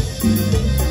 Música